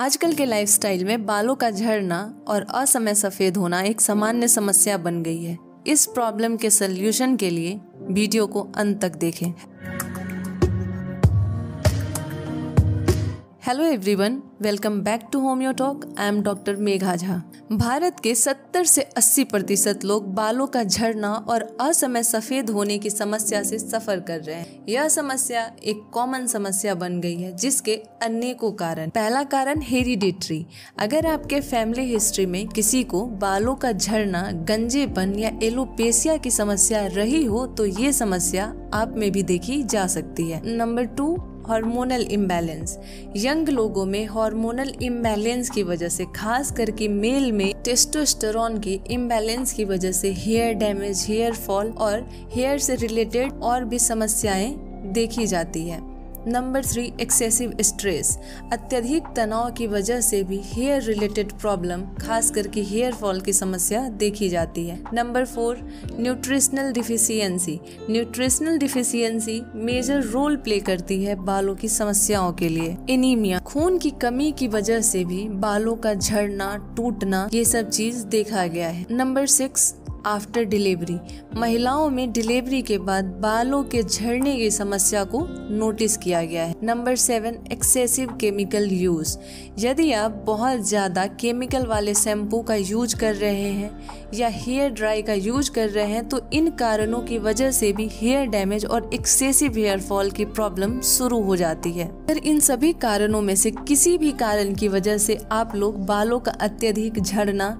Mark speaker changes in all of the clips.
Speaker 1: आजकल के लाइफस्टाइल में बालों का झड़ना और असमय सफ़ेद होना एक सामान्य समस्या बन गई है। इस प्रॉब्लम के सल्यूशन के लिए वीडियो को अंत तक देखें। Hello everyone welcome back to Homeo Talk I am doctor Megha Jha Bharat के 70 से 80 प्रतिशत लोग बालों का झड़ना और असमय सफ़ेद होने की समस्या से सफ़र कर रहे हैं। यह समस्या एक कॉमन समस्या बन गई है, जिसके अनेकों कारण। पहला कारण हेरिडिटरी अगर आपके फैमिली हिस्ट्री में किसी को बालों का झड़ना, गंजेपन या एलोपेसिया की समस्या रही हो तो ये समस्या आप में भी देखी जा सकती है। Number two hormonal imbalance young लोगों में हार्मोनल इम्बैलेंस की वजह से, खास करके मेल में टेस्टोस्टेरोन की इम्बैलेंस की वजह से हेयर डैमेज हेयर फॉल और हेयर से रिलेटेड और भी समस्याएँ देखी जाती है। Number three, excessive stress. अत्यधिक तनाव की वजह से भी हेयर रिलेटेड प्रॉब्लम खास करके हेयर फॉल की समस्या देखी जाती है। Number four, nutritional deficiency. Nutritional deficiency major role play करती है बालों की समस्याओं के लिए। एनीमिया, खून की कमी की वजह से भी बालों का झड़ना, टूटना, ये सब चीज़ देखा गया है। नंबर सिक्स आफ्टर डिलीवरी महिलाओं में डिलीवरी के बाद बालों के झड़ने की समस्या को नोटिस किया गया है। Number seven excessive chemical use यदि आप बहुत ज़्यादा केमिकल वाले शैम्पू का यूज़ कर रहे हैं या हेयर ड्राई का यूज़ कर रहे हैं तो इन कारणों की वजह से भी हेयर डैमेज और एक्सेसिव हेयर फॉल की प्रॉब्लम शुरू हो जाती है। अगर इन सभी कारणों में से किसी भी कारण की वजह से आप लोग बालों का अत्यधिक झड़ना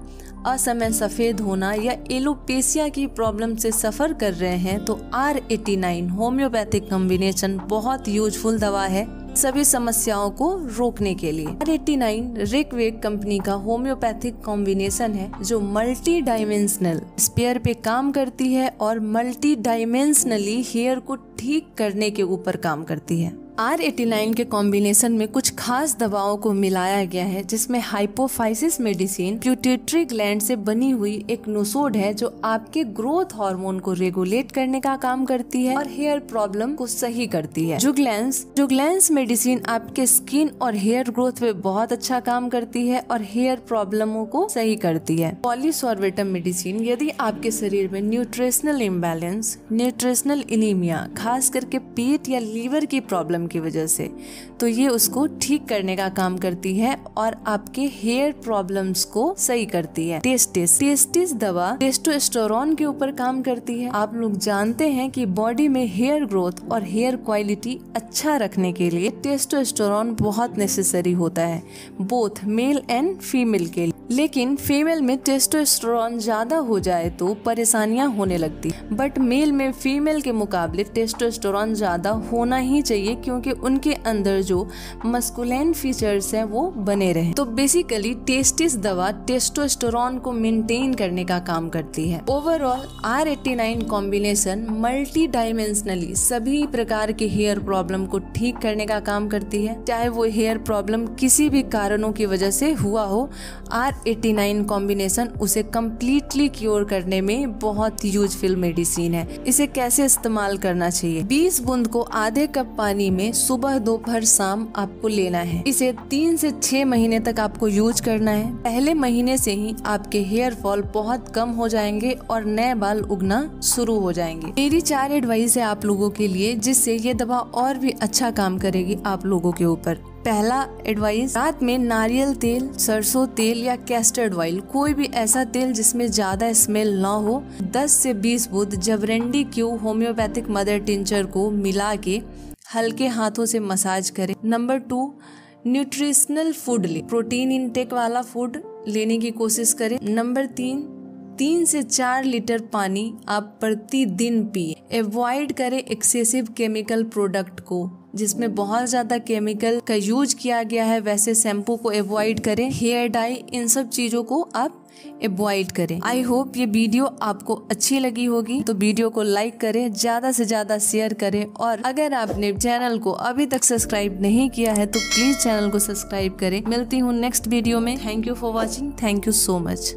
Speaker 1: असमय सफ़ेद होना या एलोपेसिया की प्रॉब्लम से सफ़र कर रहे हैं तो R eighty nine homoeopathic combination बहुत यूजफुल दवा है सभी समस्याओं को रोकने के लिए। R eighty nine Reckeweg company का होम्योपैथिक कॉम्बिनेशन है, जो मल्टी डायमेंशनल स्पेयर पे काम करती है और मल्टी डायमेंशनली हेयर को ठीक करने के ऊपर काम करती है। आर एटी नाइन के कॉम्बिनेशन में कुछ खास दवाओं को मिलाया गया है, जिसमें हाइपोफाइसिस मेडिसिन प्यूटेटरी ग्लैंड से बनी हुई एक नुसोड है, जो आपके ग्रोथ हार्मोन को रेगुलेट करने का काम करती है और हेयर प्रॉब्लम को सही करती है। जुगलैंस जुगलैंस मेडिसिन आपके स्किन और हेयर ग्रोथ पे बहुत अच्छा काम करती है और हेयर प्रॉब्लमों को सही करती है। पॉलीसॉर्वेटम मेडिसिन यदि आपके शरीर में न्यूट्रिशनल इम्बेलेंस न्यूट्रिशनल इनीमिया खास करके पेट या लीवर की प्रॉब्लम की वजह से। तो ये उसको ठीक करने का काम करती है और आपके हेयर प्रॉब्लम्स को सही करती है। टेस्टिस टेस्टिस दवा टेस्टोस्टेरोन के ऊपर काम करती है। आप लोग जानते हैं कि बॉडी में हेयर ग्रोथ और हेयर क्वालिटी अच्छा रखने के लिए टेस्टोस्टेरोन बहुत नेसेसरी होता है बोथ मेल एंड फीमेल के लिए। लेकिन फीमेल में टेस्टोस्टेरोन ज़्यादा हो जाए तो परेशानियाँ होने लगती। बट मेल में फीमेल के मुकाबले टेस्टोस्टेरोन ज़्यादा होना ही चाहिए क्योंकि उनके अंदर जो मस्कुलैन फीचर्स हैं वो बने रहे। तो बेसिकली टेस्टिस दवा टेस्टोस्टेरोन को मेंटेन करने का काम करती है। Overall R eighty nine combination multi dimensionally सभी प्रकार के हेयर प्रॉब्लम को ठीक करने का काम करती है। चाहे वो हेयर प्रॉब्लम किसी भी कारणों की वजह से हुआ हो आर 89 कॉम्बिनेशन उसे कम्प्लीटली क्योर करने में बहुत यूजफुल मेडिसिन है। इसे कैसे इस्तेमाल करना चाहिए? 20 बूंद को आधे कप पानी में सुबह दोपहर शाम आपको लेना है। इसे तीन से छह महीने तक आपको यूज़ करना है। पहले महीने से ही आपके हेयर फॉल बहुत कम हो जाएँगे और नए बाल उगना शुरू हो जाएँगे। मेरी चार एडवाइस है आप लोगों के लिए, जिससे ये दवा और भी अच्छा काम करेगी आप लोगों के ऊपर। पहला एडवाइस रात में नारियल तेल, सरसों तेल या कैस्टर्ड ऑयल कोई भी ऐसा तेल जिसमें ज़्यादा स्मेल ना हो। 10 से 20 बूंद Jaborandi Q homoeopathic mother tincture को मिला के हल्के हाथों से मसाज करें। नंबर टू न्यूट्रिशनल फ़ूड लें। प्रोटीन इनटेक वाला फ़ूड लेने की कोशिश करें। नंबर तीन तीन से चार लीटर पानी आप प्रतिदिन पिए। अवॉइड करें एक्सेसिव केमिकल प्रोडक्ट को। जिसमें बहुत ज़्यादा केमिकल का यूज़ किया गया है, वैसे शैम्पू को एवॉइड करें। हेयर डाई इन सब चीज़ों को आप एवॉइड करें। आई होप ये वीडियो आपको अच्छी लगी होगी। तो वीडियो को लाइक करें, ज़्यादा से ज़्यादा शेयर करें। और अगर आपने चैनल को अभी तक सब्सक्राइब नहीं किया है तो प्लीज़ चैनल को सब्सक्राइब करें। मिलती हूँ नेक्स्ट वीडियो में। Thank you for watching thank you so much